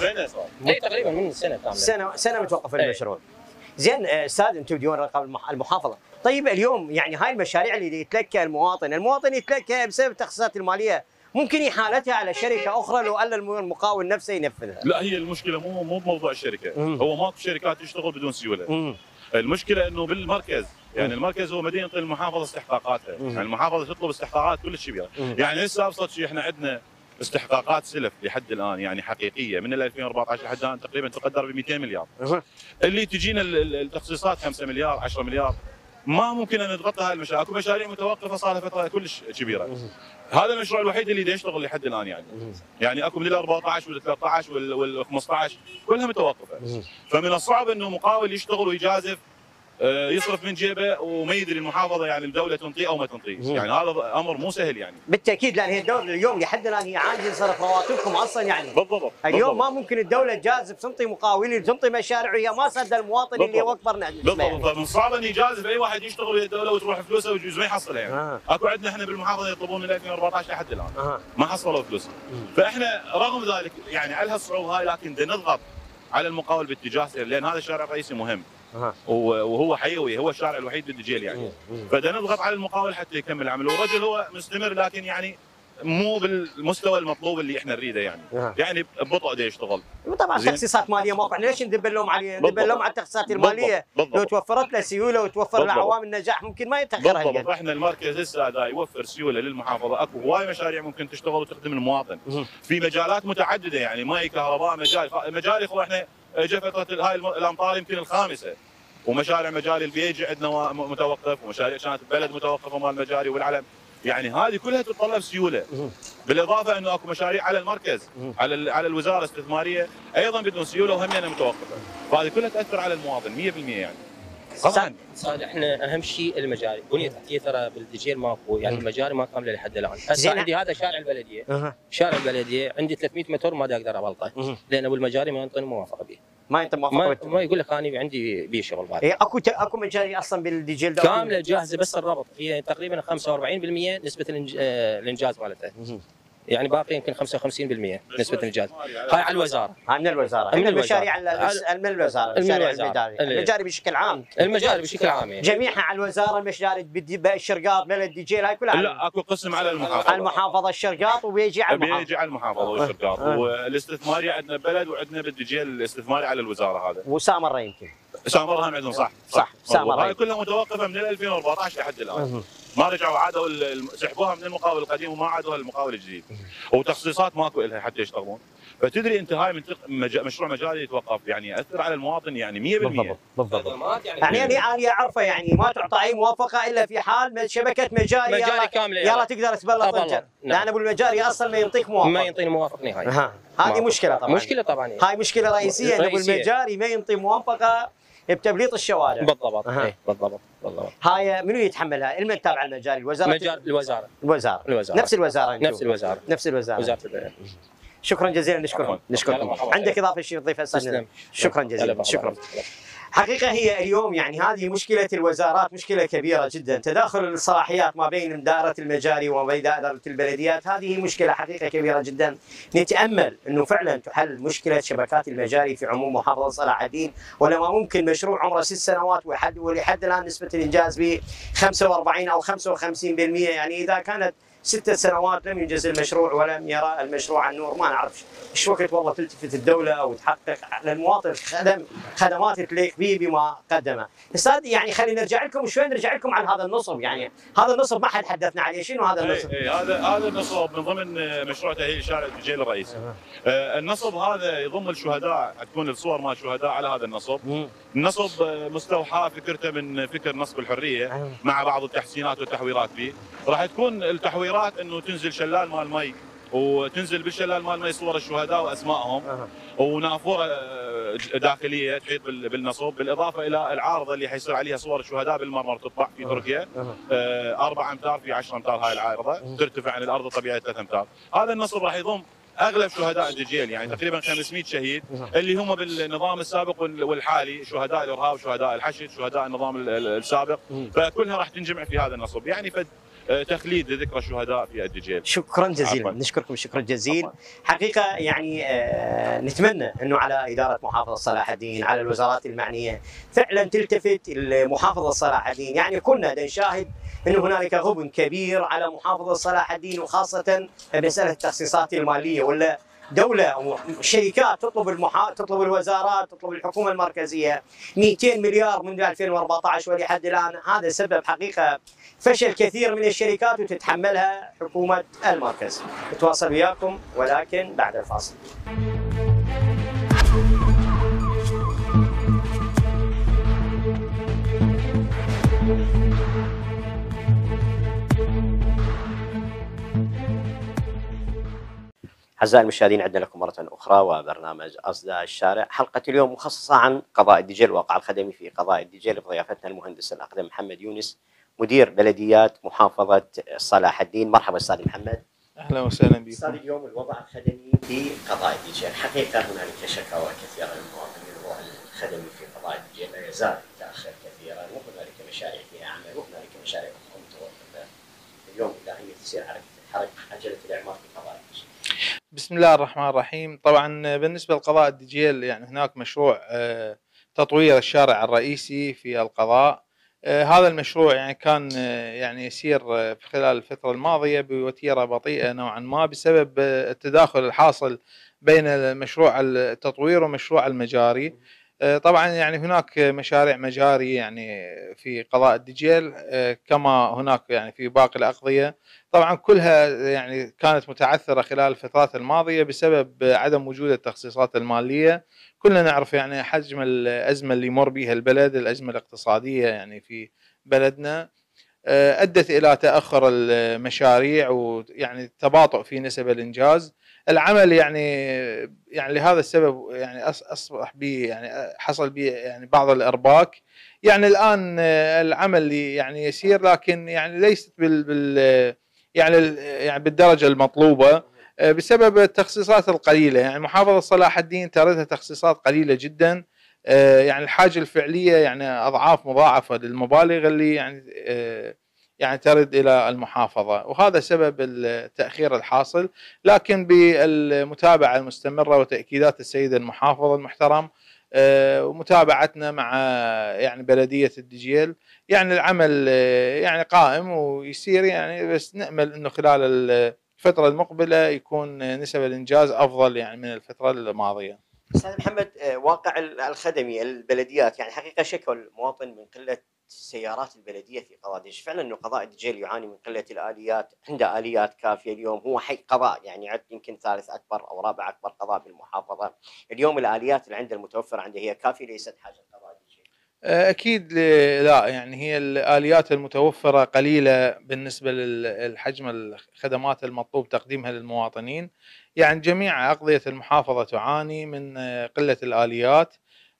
سنه صار اي تقريبا من سنة كاملة. سنة سنة متوقف إيه. المشروع. زين آه، أستاذ أنتم ديوان رقابه المح- المحافظة. طيب اليوم يعني هاي المشاريع اللي يتلكى المواطن المواطن يتلكى بسبب التخصيصات المالية. ممكن احالتها على شركة أخرى لو الا الم- المقاول نفسه ينفذها. لا هي المشكلة مو مو بموضوع الشركة. هو ماكو شركات تشتغل بدون سيولة. المشكلة إنه بالمركز يعني المركز هو مدينة المحافظة استحقاقاتها. يعني المحافظة تطلب استحقاقات كلش كبيره يعني هسه أبسط شيء إحنا عندنا استحقاقات سلف لحد الآن يعني حقيقية. من ال 2014 لحد الآن تقريبا تقدر ب 200 مليار. اللي تجينا ال- ال- التخصيصات 5 مليار 10 مليار. ما ممكن أن نتغطى هاي المشاريع، أكو مشاريع متوقفة صار لها فتره كلش كبيرة. هذا المشروع الوحيد اللي يشتغل لحد الآن يعني. يعني أكو من ال 14 وال 13 وال- وال 15 كلها متوقفه. فمن الصعب إنه مقاول يشتغل ويجازف يصرف من جيبه وما يدري المحافظة يعني الدولة تنطيه أو ما تنطيه، يعني هذا أمر مو سهل يعني. بالتأكيد لأن هي الدولة اليوم لحد الآن هي عاجزة صرف رواتبكم أصلا يعني بالضبط اليوم بالضبط. ما ممكن الدولة تجازف تنطي مقاولين تنطي مشاريع وهي ما سد المواطن اللي. هو أكبر نسبة بالضبط يعني. فمن صعب ان يجازف اي واحد يشتغل ويا الدولة وتروح فلوسه ويجوز ما يحصلها يعني. آه. أكو عندنا إحنا بالمحافظة يطلبون من 2014 لحد الآن. آه. ما حصلوا فلوسهم فإحنا رغم ذلك يعني على هالصعوبة هاي لكن بدنا نضغط على المقاول باتجاه سير لأن هذا الشارع الرئيسي مهم. وهو حيوي هو الشارع الوحيد بالدجيل يعني. فبدنا نضغط على المقاول حتى يكمل العمل. والرجل هو مستمر لكن يعني مو بالمستوى المطلوب اللي إحنا نريده يعني أها. يعني ببطء دا يشتغل وطبعا زين. تخصيصات مالية إحنا ليش ندب لهم عليه ندب بالضبط. لهم على التخصيصات بالضبط. المالية بالضبط. لو توفرت له سيولة وتوفر له بالضبط. عوامل النجاح ممكن ما يتأخرها بالضبط هالقد. إحنا المركز هسه دا يوفر سيولة للمحافظة أكو هواي مشاريع ممكن تشتغل وتخدم المواطن في مجالات متعددة يعني ماي كهرباء مجال مجال إخوة إحنا جا فتره هاي الأمطار يمكن الخامسة ومشاريع مجال البيج عندنا متوقف ومشاريع كانت بلد متوقفة مال المجاري والعلم يعني هذه كلها تتطلب سيولة. بالإضافة أنه أكو مشاريع على المركز على ال- على الوزارة الاستثمارية أيضا بدون سيولة وهمينها متوقفة. فهذه كلها تأثر على المواطن 100% يعني. طبعا. صار إحنا أهم شيء المجاري، بنية تحتية ترى بالدجيل ماكو يعني المجاري ما كاملة لحد الآن، هسه. عندي هذا شارع البلدية. شارع البلدية عندي 300 متر ما أقدر أبلطه لأن أبو المجاري ما ينطيني موافقة به. ما أنت موافق ما, ما يقول لك أنا عندي بي شغل بعد إيه أكو أكو مجاري أصلا بالدجيل كاملة جاهزة بس الربط. هي تقريبا 45% نسبة آه، الإنجاز مالتها. يعني باقي يمكن 55% نسبة الإنجاز. هاي على الوزارة. هاي من الوزارة. من المشاريع الوزارة. ال- من الوزارة المشاريع الوزارة. المجاري بشكل عام. المجاري بشكل عام يعني. جميعها على الوزارة المشاري بدي الشرقاط بلد الدجيل هاي كلها. لا أكو قسم على على المحافظة. المحافظة الشرقاط وبيجي على المحافظة. بيجي على المحافظة والشرقاط آه. والاستثماري عندنا بلد وعندنا بالدجيل الاستثماري على الوزارة هذا. وسامرة يمكن. سامرة هم عندهم صح. صح، سامرة. هاي كلها متوقفة من 2014 لحد الآن. ما رجعوا عادوا سحبوها من المقاول القديم وما عادوا المقاول الجديد. وتخصيصات ماكو لها حتى يشتغلون. فتدري انت هاي من تق- مج- مشروع مجاري يتوقف يعني يأثر على المواطن يعني 100% بالضبط يعني أنا أنا أعرفه يعني ما تعطى أي موافقة إلا في حال شبكة مجاري مجاري يلا- كاملة. يلا يلا. تقدر تبلط. الجر نعم. لأن أبو المجاري أصلا ما يعطيك موافقة. ما ينطيني موافق نهائي ها هذه مشكلة طبعا. مشكلة طبعا. يعني. هاي مشكلة رئيسية ان أبو. المجاري ما ينطي موافقة. بتبليط الشوارع. بالضبط. إيه، بالضبط بالضبط. هاي منو يتحملها؟ المن تابع المجاري الوزارة؟ مجال الوزارة. الوزارة. الوزارة. نفس الوزارة أنتم. نفس الوزارة. نفس الوزارة. وزارة البيئه شكرا جزيلا نشكركم. نشكركم. عندك إضافة شيء تضيفها. شكرا جزيلا. شكرا. حقيقة هي اليوم يعني هذه مشكلة الوزارات مشكلة كبيرة جدا. تداخل الصلاحيات ما بين دائرة المجاري وما بين دائرة البلديات هذه مشكلة حقيقة كبيرة جدا. نتأمل أنه فعلا تحل مشكلة شبكات المجاري في عموم محافظة صلاح الدين ولما ممكن مشروع عمره ست سنوات ولحد الآن نسبة الإنجاز ب 45 أو 55% يعني إذا كانت ستة سنوات لم ينجز المشروع ولم يرى المشروع النور ما نعرف إيش وقت والله تلتفت الدولة وتحقق على المواطن خدم خدمات تليق به بما قدمه. أستاذ يعني خلينا نرجع لكم شوي نرجع لكم عن هذا النصب يعني هذا النصب ما حد حدثنا عليه شنو هذا النصب؟ اي اي هذا هذا النصب من ضمن مشروع تأهيل شارع الدجيل الرئيسي. آه، النصب هذا يضم الشهداء تكون الصور مال الشهداء على هذا النصب. النصب آه، مستوحى فكرته من فكر نصب الحرية مع بعض التحسينات والتحويرات فيه. راح تكون التحويرات إنه تنزل شلال مال مي. وتنزل بالشلال مال مي صور الشهداء وأسمائهم. ونافورة آه، داخلية تحيط بال- بالنصب بالإضافة إلى العارضه اللي حيصير عليها صور الشهداء بالمرمر تطبع في تركيا. آه، أربع أمتار في 10 أمتار هاي العارضة. ترتفع عن الأرض الطبيعية 3 أمتار. هذا النصب راح يضم أغلب شهداء الدجيل يعني تقريبا 500 شهيد. اللي هم بالنظام السابق وال- والحالي شهداء الإرهاب شهداء الحشد شهداء النظام ال- ال- السابق. فكلها راح تنجمع في هذا النصب. يعني فد تخليد لذكرى الشهداء في الدجيل شكرا جزيلا. عفواً. نشكركم شكرا جزيلا حقيقة يعني آه، نتمنى أنه على إدارة محافظة صلاح الدين على الوزارات المعنية فعلا تلتفت محافظة صلاح الدين. يعني كنا نشاهد أنه هنالك غبن كبير على محافظة صلاح الدين وخاصة مسألة التخصيصات المالية ولا دولة أو شركات تطلب المحا... تطلب الوزارات تطلب الحكومة المركزية 200 مليار منذ 2014 ولحد الآن. هذا سبب حقيقة فشل كثير من الشركات وتتحملها حكومة المركز. نتواصل وياكم ولكن بعد الفاصل. أعزائي المشاهدين عدنا لكم مرة أخرى وبرنامج أصداء الشارع. حلقة اليوم مخصصة عن قضاء الدجيل الواقع الخدمي في قضاء الدجيل بضيافتنا المهندس الأقدم محمد يونس مدير بلديات محافظة صلاح الدين. مرحبا أستاذ محمد. أهلا وسهلا بكم. أستاذ اليوم الوضع الخدمي في قضاء الدجيل حقيقة هنالك شكاوى كثيرة من المواطنين الوضع الخدمي في قضاء الدجيل لا يزال يتأخر كثيرا وهنالك مشاريع فيها أعمال وهنالك مشاريع أخرى متوقفة اليوم إلى أن تصير حركة حركة عجلة الإعمار في بسم الله الرحمن الرحيم. طبعا بالنسبة لقضاء الدجيل يعني هناك مشروع آه، تطوير الشارع الرئيسي في القضاء. آه، هذا المشروع يعني كان آه، يعني يسير في خلال الفترة الماضية بوتيرة بطيئة نوعا ما بسبب التداخل الحاصل بين المشروع التطوير ومشروع المجاري. طبعا يعني هناك مشاريع مجاري يعني في قضاء الدجيل آه، كما هناك يعني في باقي الأقضية. طبعا كلها يعني كانت متعثرة خلال الفترات الماضية بسبب عدم وجود التخصيصات المالية. كلنا نعرف يعني حجم الأزمة اللي يمر بها البلد الأزمة الاقتصادية يعني في بلدنا آه، أدت إلى تأخر المشاريع ويعني تباطؤ في نسب الإنجاز. العمل يعني يعني لهذا السبب يعني أصبح به يعني حصل به يعني بعض الإرباك. يعني الآن العمل يعني يسير لكن يعني ليست بال, بال يعني يعني بالدرجة المطلوبة بسبب التخصيصات القليلة. يعني محافظة صلاح الدين تردها تخصيصات قليلة جدا. يعني الحاجة الفعلية يعني أضعاف مضاعفة للمبالغ اللي يعني يعني ترد إلى المحافظة وهذا سبب التأخير الحاصل لكن بالمتابعة المستمرة وتأكيدات السيد المحافظ المحترم آه، ومتابعتنا مع يعني بلدية الدجيل يعني العمل آه، يعني قائم ويسير يعني بس نأمل إنه خلال الفترة المقبلة يكون نسب الإنجاز أفضل يعني من الفترة الماضية. أستاذ محمد آه، واقع الخدمي البلديات يعني حقيقة شكوى المواطن من قلة سيارات البلدية في قضاء فعلا إنه قضاء دجيل يعاني من قلة الآليات، عنده آليات كافية اليوم. هو حي قضاء يعني عد يمكن ثالث أكبر أو رابع أكبر قضاء بالمحافظة، اليوم الآليات اللي عنده المتوفره عنده هي كافية ليست حاجة قضاء دجيل. أكيد لا يعني هي الآليات المتوفرة قليلة بالنسبة للحجم الخدمات المطلوب تقديمها للمواطنين. يعني جميع أقضية المحافظة تعاني من قلة الآليات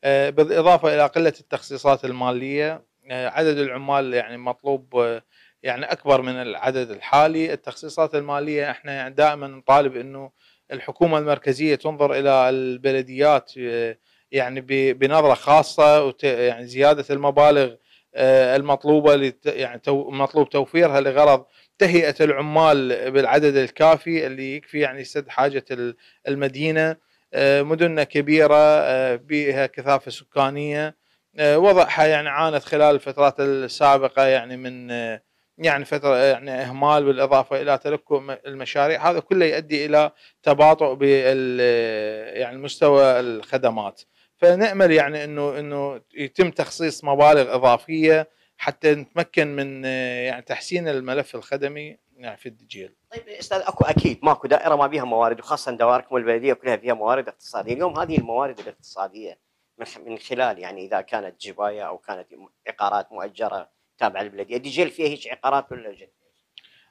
آه، بالإضافة إلى قلة التخصيصات المالية. آه، عدد العمال يعني مطلوب آه، يعني أكبر من العدد الحالي. التخصيصات المالية إحنا يعني دائما نطالب إنه الحكومة المركزية تنظر إلى البلديات يعني بنظرة خاصة يعني زيادة المبالغ المطلوبة يعني مطلوب توفيرها لغرض تهيئة العمال بالعدد الكافي اللي يكفي يعني يسد حاجة المدينة مدننا كبيرة بها كثافة سكانية. وضعها يعني عانت خلال الفترات السابقة يعني من يعني فترة يعني إهمال بالإضافة إلى تلكؤ المشاريع. هذا كله يؤدي إلى تباطؤ بال يعني مستوى الخدمات. فنأمل يعني إنه إنه يتم تخصيص مبالغ إضافية حتى نتمكن من يعني تحسين الملف الخدمي يعني في الدجيل. طيب أستاذ أكو أكيد ماكو دائرة ما بيها موارد وخاصة دوائركم البلدية كلها فيها موارد اقتصادية، اليوم هذه الموارد الاقتصادية من خلال يعني إذا كانت جباية أو كانت عقارات مؤجرة تابعة للبلديه، الدجيل فيها هيك عقارات ولا جد؟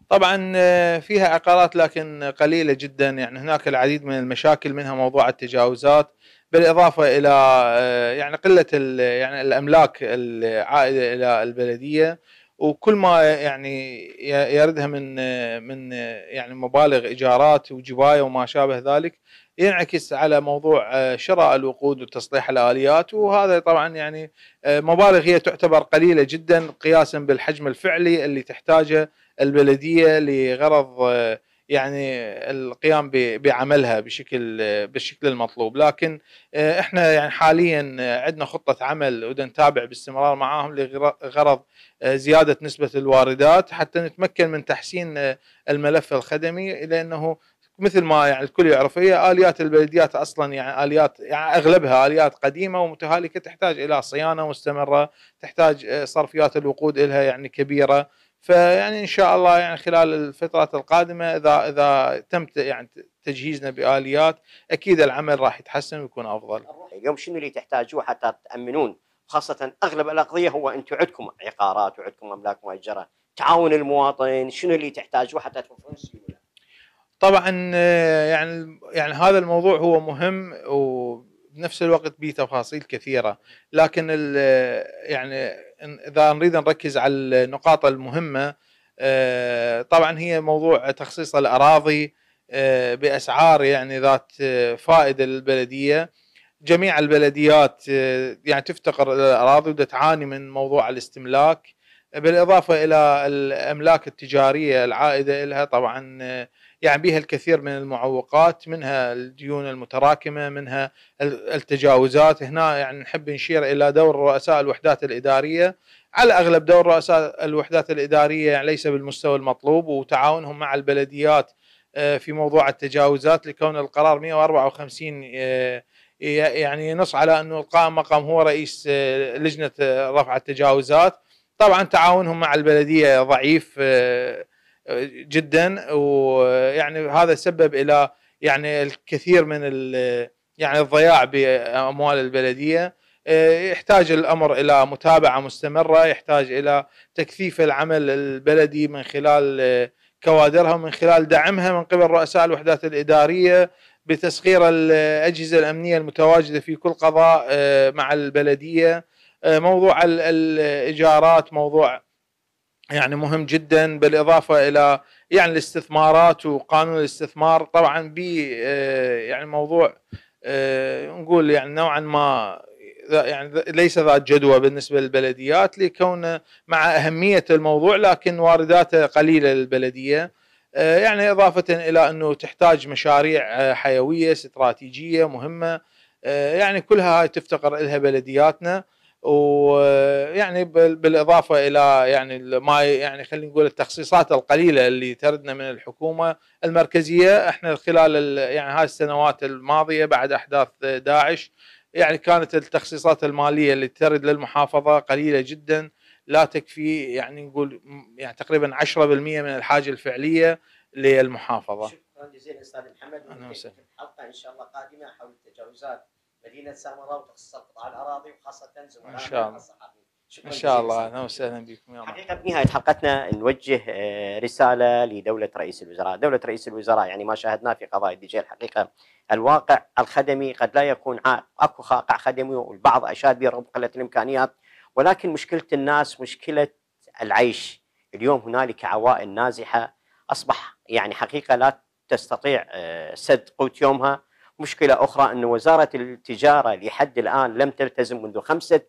طبعا فيها عقارات لكن قليلة جدا. يعني هناك العديد من المشاكل منها موضوع التجاوزات بالإضافة إلى آه، يعني قلة يعني الأملاك العائده إلى البلدية. وكل ما يعني يردها من من يعني مبالغ إيجارات وجباية وما شابه ذلك ينعكس على موضوع آه، شراء الوقود وتصليح الآليات وهذا طبعا يعني آه، مبالغ هي تعتبر قليلة جدا قياسا بالحجم الفعلي اللي تحتاجه البلدية لغرض يعني القيام بعملها بشكل بالشكل المطلوب. لكن آه، إحنا يعني حاليا عندنا خطة عمل ونتابع باستمرار معاهم لغرض آه، زيادة نسبة الواردات حتى نتمكن من تحسين آه، الملف الخدمي لأنه مثل ما يعني الكل يعرف هي آليات البلديات أصلا يعني آليات يعني أغلبها آليات قديمة ومتهالكة تحتاج إلى صيانة مستمرة، تحتاج صرفيات الوقود لها يعني كبيرة، فيعني إن شاء الله يعني خلال الفترات القادمة إذا إذا تم يعني تجهيزنا بآليات أكيد العمل راح يتحسن ويكون أفضل. اليوم شنو اللي تحتاجوه حتى تأمنون خاصة أغلب الأقضية هو أنتم عندكم عقارات وعندكم أملاك مؤجرة، تعاون المواطن شنو اللي تحتاجوه حتى توفرون؟ طبعا يعني يعني هذا الموضوع هو مهم وبنفس الوقت به تفاصيل كثيرة. لكن يعني إذا نريد نركز على النقاط المهمة آه، طبعا هي موضوع تخصيص الأراضي آه، بأسعار يعني ذات فائدة للبلدية. جميع البلديات آه، يعني تفتقر الأراضي وتعاني من موضوع الاستملاك. بالإضافة إلى الأملاك التجارية العائدة لها طبعا يعني بها الكثير من المعوقات منها الديون المتراكمة منها التجاوزات. هنا يعني نحب نشير إلى دور رؤساء الوحدات الإدارية. على أغلب دور رؤساء الوحدات الإدارية يعني ليس بالمستوى المطلوب وتعاونهم مع البلديات آه، في موضوع التجاوزات لكون القرار 154 آه، يعني ينص على انه القائم مقام هو رئيس آه، لجنة رفع التجاوزات. طبعا تعاونهم مع البلدية ضعيف جدا ويعني هذا سبب إلى يعني الكثير من يعني الضياع بأموال البلدية. يحتاج الأمر إلى متابعة مستمرة يحتاج إلى تكثيف العمل البلدي من خلال كوادرها ومن خلال دعمها من قبل رؤساء الوحدات الإدارية بتسخير الأجهزة الأمنية المتواجدة في كل قضاء مع البلدية. موضوع الإيجارات موضوع يعني مهم جدا بالإضافة إلى يعني الاستثمارات وقانون الاستثمار. طبعا ب يعني موضوع آه، نقول يعني نوعا ما يعني ليس ذات جدوى بالنسبة للبلديات لكونه مع أهمية الموضوع لكن وارداته قليلة للبلدية. آه، يعني إضافة إلى أنه تحتاج مشاريع آه، حيوية استراتيجية مهمة. آه، يعني كلها هاي تفتقر لها بلدياتنا. ويعني بال- بالإضافة إلى يعني ما يعني خلينا نقول التخصيصات القليلة اللي تردنا من الحكومة المركزية إحنا خلال ال- يعني هاي السنوات الماضية بعد أحداث داعش يعني كانت التخصيصات المالية اللي ترد للمحافظة قليلة جدا لا تكفي يعني نقول يعني تقريبا 10% من الحاجة الفعلية للمحافظة. شكرا جزيلا أستاذ محمد أهلا وسهلا. حلقة إن شاء الله قادمة حول تجاوزات مدينة سامراء وتخصيص قطاع الأراضي وخاصة زملائنا إن شاء الله. إن شاء الله. أهلا وسهلا بكم. يا مرحبا. حقيقة بنهاية حلقتنا نوجه آه، رسالة لدولة رئيس الوزراء. دولة رئيس الوزراء يعني ما شاهدناه في قضاء الدي جي الحقيقة. الواقع الخدمي قد لا يكون عا- أكو واقع خدمي والبعض أشاد به رغم قلة الإمكانيات. ولكن مشكلة الناس مشكلة العيش. اليوم هنالك عوائل نازحة. أصبح يعني حقيقة لا تستطيع آه، سد قوت يومها. مشكلة أخرى أن وزارة التجارة لحد الآن لم تلتزم منذ خمسة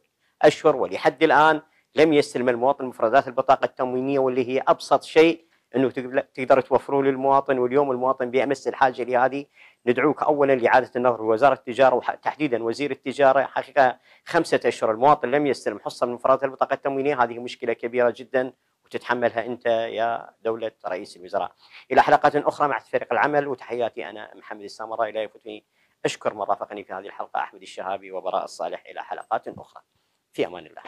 أشهر ولحد الآن لم يستلم المواطن مفردات البطاقة التموينية واللي هي أبسط شيء أنه تقدر- توفروا للمواطن واليوم المواطن بأمس الحاجة لهذه. ندعوك اولا لإعادة النظر في وزاره التجاره وتحديدا وزير التجارة. حقيقة خمسة أشهر المواطن لم يستلم حصه من مفردات البطاقة التموينية. هذه مشكلة كبيرة جدا وتتحملها أنت يا دولة رئيس الوزراء. إلى حلقات أخرى مع فريق العمل وتحياتي أنا محمد السامراء لا يفوتني أشكر من رافقني في هذه الحلقة أحمد الشهابي وبراء الصالح إلى حلقات أخرى. في أمان الله.